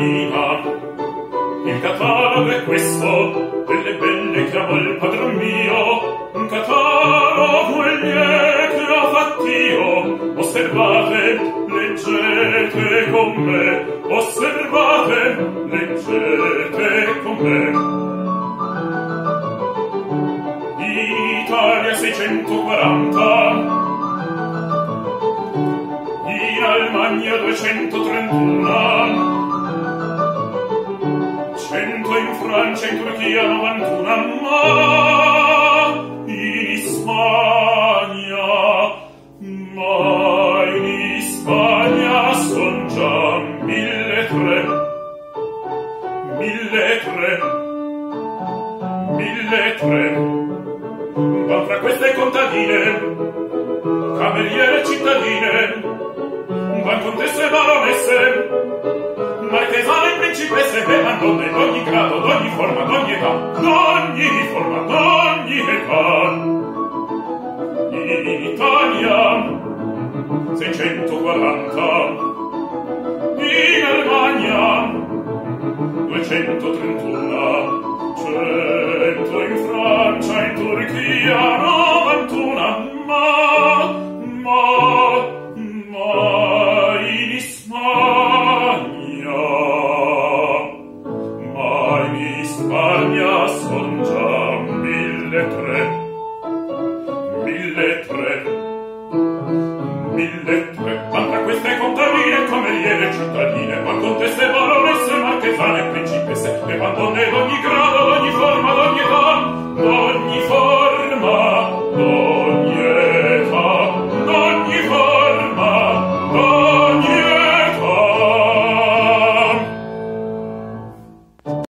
mia il catalogo è questo delle belle che il padron mio. Un catalogo oh, egli è che ha fatt'io osservate leggete con me. Osservate leggete con me. Italia 640 in Almagna 231 Francia in Turchia 91 ma in Spagna ma in Spagna son già mille tre. Mille tre. Mille tre. Ma fra queste contadine cameriere cittadine van contesse baronesse queste tema donne ogni grado, d'ogni forma, d'ogni età, d'ogni forma, d'ogni età. In Italia 640, in Germania 231, 100 in Francia, in Turchia, son già mille tre mille tre mille tre ma tra queste contadine cameriere cittadine ma conteste baronesse marchesane principesse e quando ne